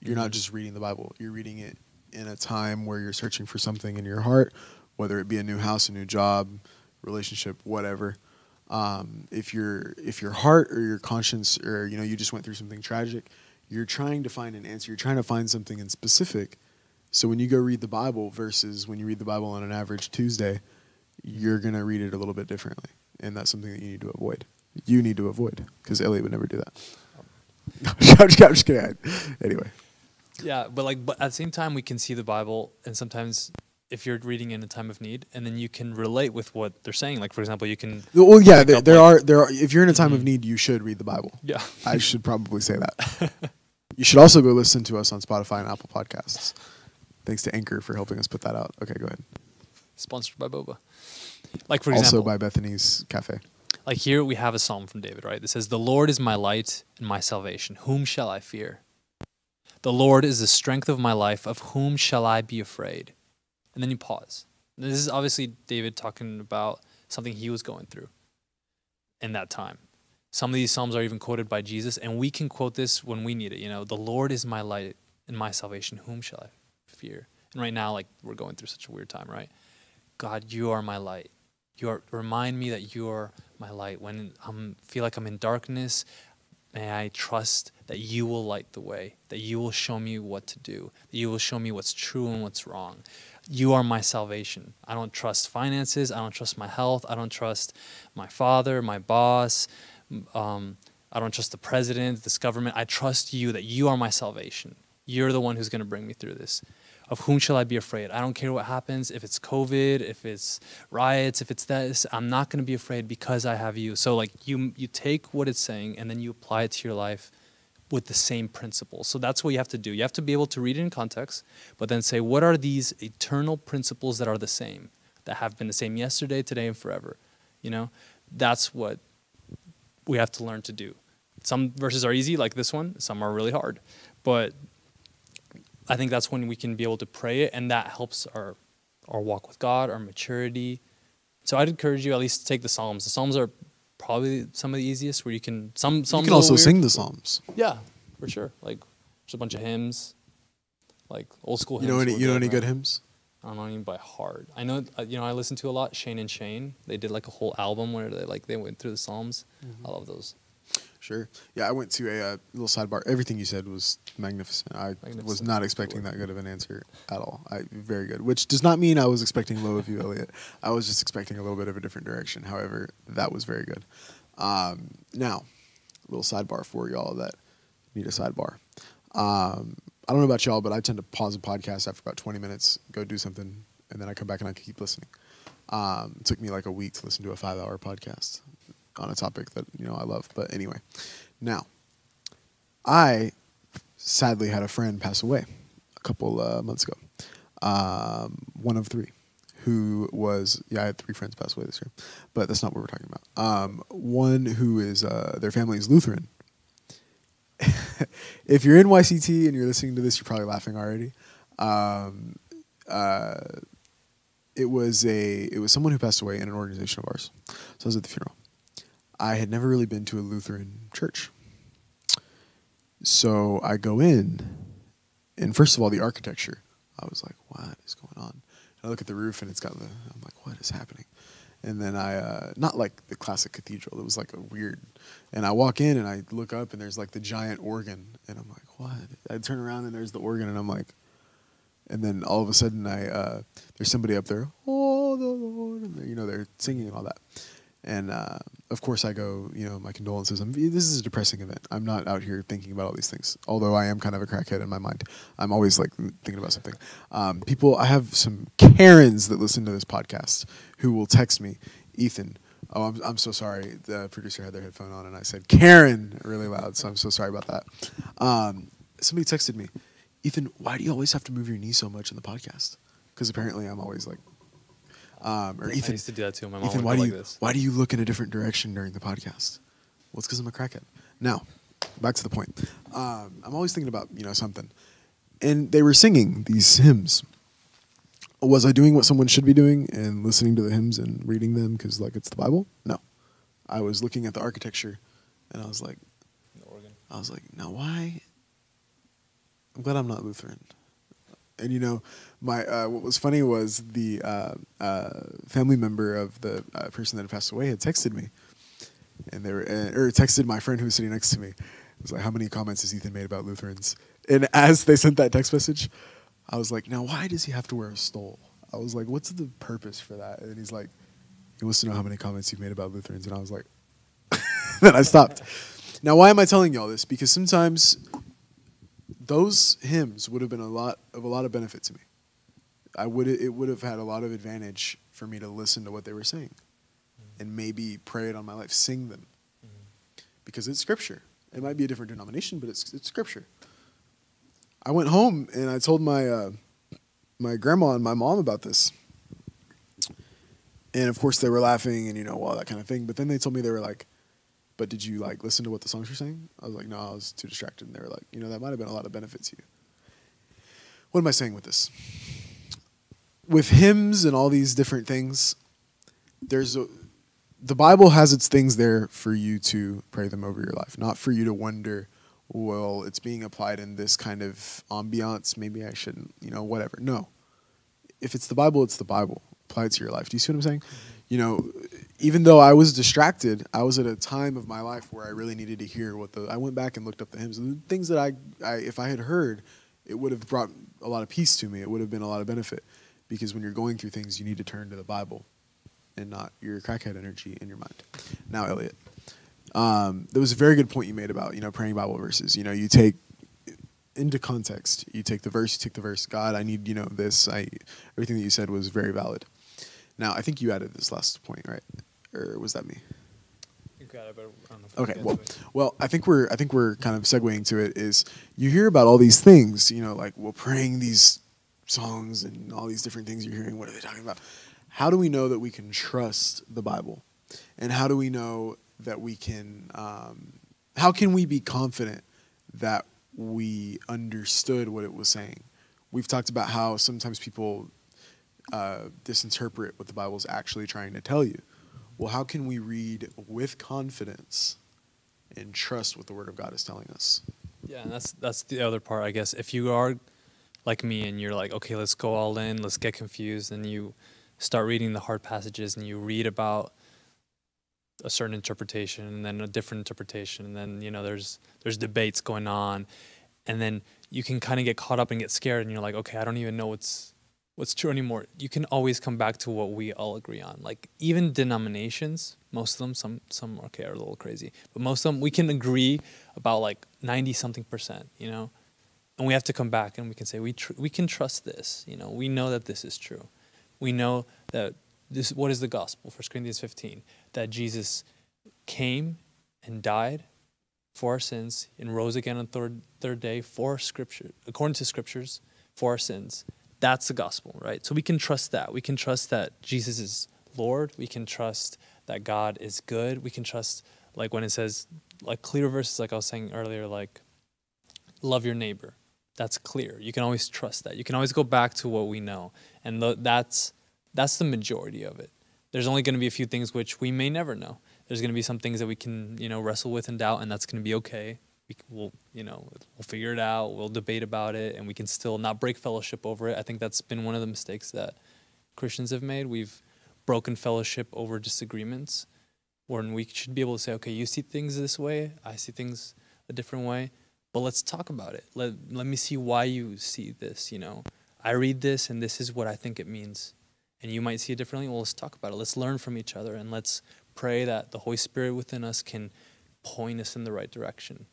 You're not Mhm. just reading the Bible. You're reading it in a time where you're searching for something in your heart, whether it be a new house, a new job, relationship, whatever. Um, if your if your heart or your conscience or you know you just went through something tragic, you're trying to find an answer. You're trying to find something in specific. So when you go read the Bible versus when you read the Bible on an average Tuesday, you're gonna read it a little bit differently, and that's something that you need to avoid. You need to avoid because Eliott would never do that. I'm just, I'm just kidding. Anyway, Yeah, but like, but at the same time, we can see the Bible, and sometimes if you're reading in a time of need, and then you can relate with what they're saying. Like, for example, you can. well, yeah, there, there like- are there are. If you're in a time of Mhm. need, you should read the Bible. Yeah. I should probably say that. you should also go listen to us on Spotify and Apple Podcasts. Thanks to Anchor for helping us put that out. Okay, go ahead. Sponsored by Boba. Like for example, also by Bethany's Cafe. like here we have a psalm from David, right? That says, "The Lord is my light and my salvation. Whom shall I fear? The Lord is the strength of my life. Of whom shall I be afraid?" And then you pause. This is obviously David talking about something he was going through in that time. Some of these psalms are even quoted by Jesus, and we can quote this when we need it. You know, the Lord is my light and my salvation. Whom shall I fear? And right now, like we're going through such a weird time, right? God, you are my light. You are remind me that you are my light. When I feel like I'm in darkness, may I trust that you will light the way, that you will show me what to do, that you will show me what's true and what's wrong. You are my salvation. I don't trust finances. I don't trust my health. I don't trust my father, my boss. Um, I don't trust the president, this government. I trust you that you are my salvation. You're the one who's going to bring me through this. Of whom shall I be afraid? I don't care what happens. If it's COVID, if it's riots, if it's this, I'm not going to be afraid because I have you. So like you you take what it's saying and then you apply it to your life with the same principles. So that's what you have to do. You have to be able to read it in context, but then say what are these eternal principles that are the same, that have been the same yesterday, today and forever. You know? That's what we have to learn to do. Some verses are easy like this one, some are really hard. But I think that's when we can be able to pray it, and that helps our our walk with God, our maturity. So I'd encourage you at least to take the Psalms. The Psalms are probably some of the easiest where you can some Psalms you can also sing the Psalms. Yeah, for sure. Like there's a bunch of hymns, like old school. You know hymns any you know any right? good hymns? I don't know any by heart. I know uh, you know I listen to a lot Shane and Shane. They did like a whole album where they like they went through the Psalms. Mm-hmm. I love those. Sure. Yeah, I went to a uh, little sidebar. Everything you said was magnificent. I was not expecting that good of an answer at all. I very good. Which does not mean I was expecting low of you, Eliott. I was just expecting a little bit of a different direction. However, that was very good. Um, now, a little sidebar for y'all that need a sidebar. Um, I don't know about y'all, but I tend to pause a podcast after about 20 minutes, go do something, and then I come back and I keep listening. Um, it took me like a week to listen to a five-hour podcast on a topic that you know I love. But anyway, now I sadly had a friend pass away a couple uh, months ago. um, one of three, who was yeah, I had three friends pass away this year, but that's not what we're talking about. Um, one who is uh, their family is Lutheran. if you're in YCT and you're listening to this, you're probably laughing already. Um, uh, it was a it was someone who passed away in an organization of ours. So I was at the funeral. I had never really been to a Lutheran church. So I go in, and first of all, the architecture. I was like, "What is going on?" I look at the roof, and it's got the. I'm like, "What is happening?" And then I, uh, not like the classic cathedral. It was like a weird. And I walk in, and I look up, and there's like the giant organ, and I'm like, "What?" I turn around, and there's the organ, and I'm like, and then all of a sudden, I uh, there's somebody up there, "Oh, the Lord," and you know they're singing and all that. And uh, of course, I go, you know, my condolences. I'm, this is a depressing event. I'm not out here thinking about all these things. Although I am kind of a crackhead in my mind, I'm always like thinking about something. Um, people, I have some Karens that listen to this podcast who will text me, Ethan. Oh, I'm, I'm so sorry. The producer had their headphone on, and I said Karen really loud. So I'm so sorry about that. Um, somebody texted me, Ethan, why do you always have to move your knee so much in the podcast? Because apparently I'm always like um, or I Ethan, used to do that too. My mom Ethan, why do like you this. why do you look in a different direction during the podcast? Well, it's because I'm a crackhead. Now, back to the point. Um, I'm always thinking about you know something, and they were singing these hymns. Was I doing what someone should be doing and listening to the hymns and reading them because like it's the Bible? No, I was looking at the architecture, and I was like. I was like, now why? I'm glad I'm not Lutheran. And you know, my uh, what was funny was the uh, uh, family member of the uh, person that had passed away had texted me, and they were uh, or texted my friend who was sitting next to me. It was like, "How many comments has Ethan made about Lutherans?" And as they sent that text message, I was like, "Now why does he have to wear a stole?" I was like, "What's the purpose for that?" And he's like, "He wants to know how many comments you've made about Lutherans." And I was like, then I stopped. Now, why am I telling y'all this? Because sometimes those hymns would have been a lot of a lot of benefit to me. I would it would have had a lot of advantage for me to listen to what they were saying, and maybe pray it on my life, sing them, because it's scripture. It might be a different denomination, but it's it's scripture. I went home and I told my uh, my grandma and my mom about this, and of course they were laughing and you know all that kind of thing. But then they told me they were like, "But did you like listen to what the songs were saying?" I was like, "No, I was too distracted." And they were like, "You know, that might have been a lot of benefit to you." What am I saying with this? With hymns and all these different things, there's a the Bible has its things there for you to pray them over your life, not for you to wonder, well, it's being applied in this kind of ambiance. Maybe I shouldn't, you know, whatever. No. If it's the Bible, it's the Bible. Apply it to your life. Do you see what I'm saying? You know, even though I was distracted, I was at a time of my life where I really needed to hear what the. I went back and looked up the hymns and the things that I, I, if I had heard, it would have brought a lot of peace to me. It would have been a lot of benefit, because when you're going through things, you need to turn to the Bible and not your crackhead energy in your mind. Now, Eliott, um, there was a very good point you made about you know praying Bible verses. You know, you take into context. You take the verse. You take the verse. God, I need you know this. I everything that you said was very valid. Now, I think you added this last point, right? Or was that me? It, but I don't know if we Okay, well, well, I think we're I think we're kind of segueing to it. Is you hear about all these things, you know, like well, praying these songs and all these different things you're hearing. What are they talking about? How do we know that we can trust the Bible, and how do we know that we can? Um, how can we be confident that we understood what it was saying? We've talked about how sometimes people uh, disinterpret what the Bible is actually trying to tell you. Well, how can we read with confidence and trust what the Word of God is telling us? Yeah, and that's that's the other part, I guess. If you are like me and you're like, okay, let's go all in, let's get confused, and you start reading the hard passages and you read about a certain interpretation and then a different interpretation, and then you know there's there's debates going on, and then you can kind of get caught up and get scared, and you're like, okay, I don't even know what's what's true anymore. You can always come back to what we all agree on. Like even denominations, most of them, some some okay are a little crazy, but most of them we can agree about like ninety something percent, you know, and we have to come back and we can say we tr- we can trust this, you know, we know that this is true, we know that this what is the gospel, First Corinthians fifteen, that Jesus came and died for our sins and rose again on third third day for scripture according to scriptures for our sins That's the gospel, right? So we can trust that. We can trust that Jesus is Lord. We can trust that God is good. We can trust, like when it says, like clear verses, like I was saying earlier, like love your neighbor. That's clear. You can always trust that. You can always go back to what we know, and the, that's that's the majority of it. There's only going to be a few things which we may never know. There's going to be some things that we can, you know, wrestle with and doubt, and that's going to be okay. We will, you know, we'll figure it out. We'll debate about it, and we can still not break fellowship over it. I think that's been one of the mistakes that Christians have made. We've broken fellowship over disagreements, when we should be able to say, okay, you see things this way, I see things a different way, but let's talk about it. Let let me see why you see this. You know, I read this, and this is what I think it means and you might see it differently. Well, let's talk about it. Let's learn from each other and let's pray that the Holy Spirit within us can point us in the right direction.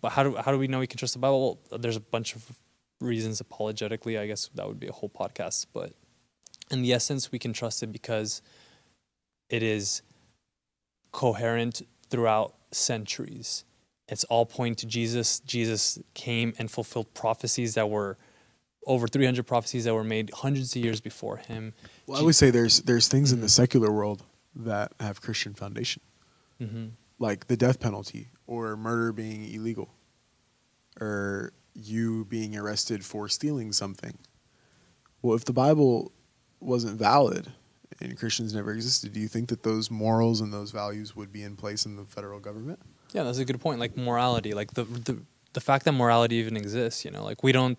But how do how do we know we can trust the Bible? Well, there's a bunch of reasons apologetically. I guess that would be a whole podcast, but in the essence, we can trust it because it is coherent throughout centuries. It's all pointing to Jesus. Jesus came and fulfilled prophecies that were over 300 prophecies that were made hundreds of years before him. Well, I would say there's there's things in the secular world that have Christian foundation, mm-hmm. like the death penalty or murder being illegal, or you being arrested for stealing something. Well, if the Bible wasn't valid and Christians never existed, do you think that those morals and those values would be in place in the federal government? Yeah, that's a good point. Like morality, like the the the fact that morality even exists. You know, like we don't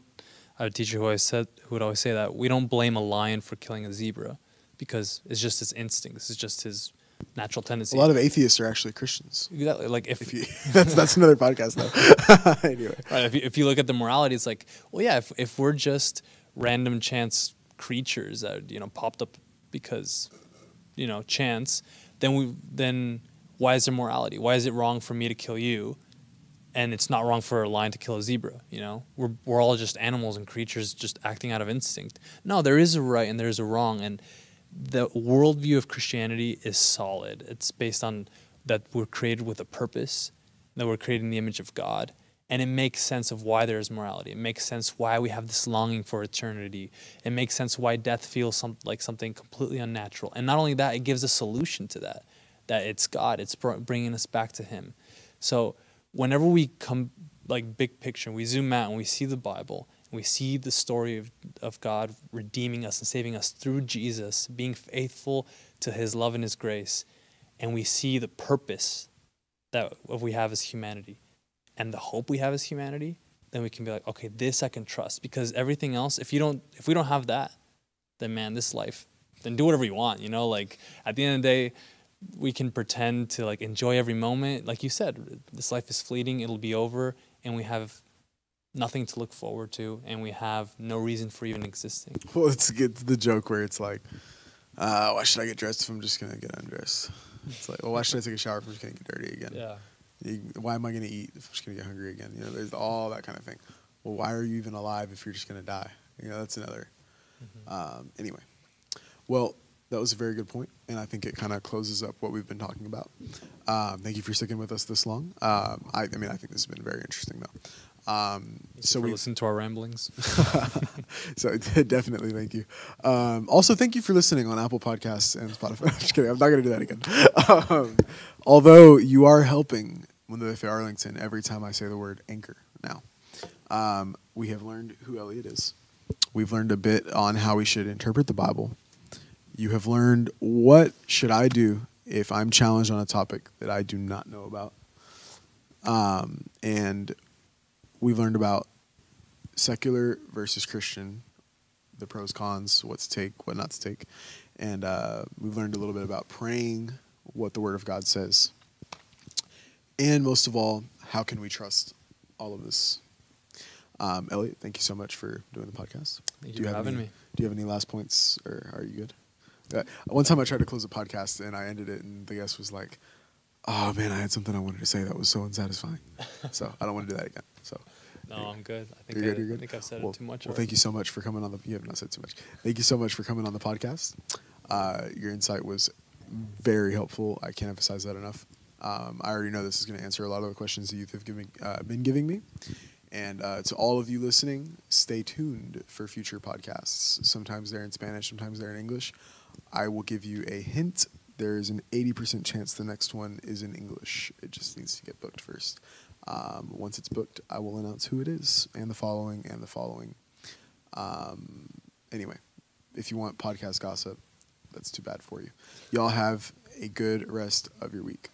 I had a teacher who always said who would always say that we don't blame a lion for killing a zebra because it's just his instinct. This is just his natural tendency. A lot of atheists are actually Christians. Exactly. Like if, if you, that's that's another podcast though. anyway, right? If you, if you look at the morality, it's like, well, yeah, if if we're just random chance creatures that you know popped up because you know chance, then we then why is there morality? Why is it wrong for me to kill you? and it's not wrong for a lion to kill a zebra. You know, we're we're all just animals and creatures just acting out of instinct. No, there is a right and there is a wrong, and the worldview of Christianity is solid. It's based on that we're created with a purpose, that we're created in the image of God, and it makes sense of why there is morality. It makes sense why we have this longing for eternity. It makes sense why death feels some, like something completely unnatural. And not only that, it gives a solution to that. That it's God. It's bringing us back to Him. So whenever we come like big picture, we zoom out and we see the Bible, we see the story of, of God redeeming us and saving us through Jesus, being faithful to his love and his grace, and we see the purpose that we have as humanity and the hope we have as humanity, then we can be like, okay, this I can trust. Because everything else, if you don't if we don't have that, then man, this life, then do whatever you want, you know? Like at the end of the day, we can pretend to like enjoy every moment. Like you said, this life is fleeting, it'll be over, and we have nothing to look forward to, and we have no reason for even existing. Well, it's, it's the joke where it's like, uh, why should I get dressed if I'm just gonna get undressed? It's like, well, why should I take a shower if I'm just gonna get dirty again? Yeah. You, why am I gonna eat if I'm just gonna get hungry again? You know, there's all that kind of thing. Well, why are you even alive if you're just gonna die? You know, that's another. Mm-hmm. Um, anyway, well, that was a very good point, and I think it kind of closes up what we've been talking about. Um, thank you for sticking with us this long. Um, I, I, mean, I think this has been very interesting, though. Um, so we listen to our ramblings. so definitely, thank you. Um, also, thank you for listening on Apple Podcasts and Spotify. I'm just kidding. I'm not going to do that again. Um, although you are helping Mundo de Arlington every time I say the word anchor. Now, um, we have learned who Eliott is. We've learned a bit on how we should interpret the Bible you have learned what should I do if I'm challenged on a topic that I do not know about. Um, and we've learned about secular versus Christian, the pros, cons, what to take, what not to take. And uh, we've learned a little bit about praying, what the Word of God says. And most of all, how can we trust all of this? Um, Eliott, thank you so much for doing the podcast. Thank you do you for having any, me. Do you have any last points, or are you good? Uh, one time I tried to close a podcast and I ended it, and the guest was like, "Oh man, I had something I wanted to say that was so unsatisfying." so I don't want to do that again. So. No, I'm good. I think, you're good, you're good? I think I've said well, it too much. Well, already. thank you so much for coming on the. You have not said too much. Thank you so much for coming on the podcast. Uh, your insight was very helpful. I can't emphasize that enough. Um, I already know this is going to answer a lot of the questions that youth have given, uh, been giving me, And uh, to all of you listening, stay tuned for future podcasts. Sometimes they're in Spanish, sometimes they're in English. I will give you a hint. There is an 80% chance the next one is in English. It just needs to get booked first. Um, once it's booked, I will announce who it is and the following and the following. Um, anyway, if you want podcast gossip, that's too bad for you. Y'all have a good rest of your week.